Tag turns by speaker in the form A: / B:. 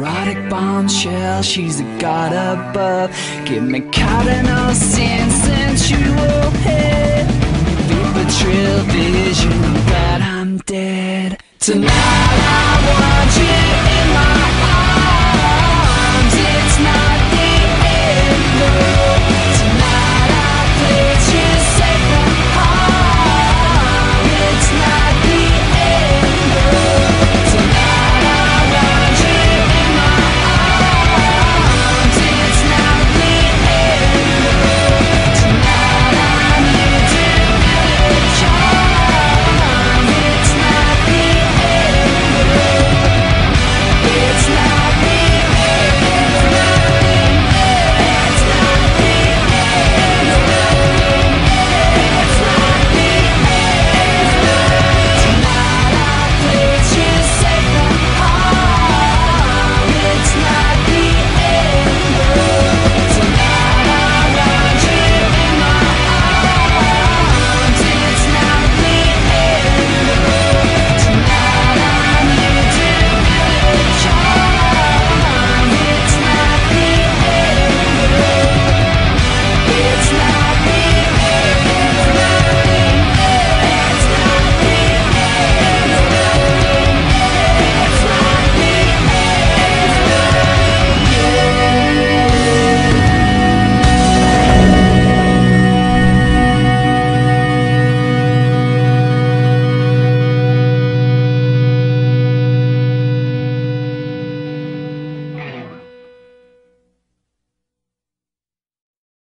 A: erotic bombshell, she's a god above. Give me cardinal in all sin, sensual head. Paper trail vision, glad I'm dead. Tonight.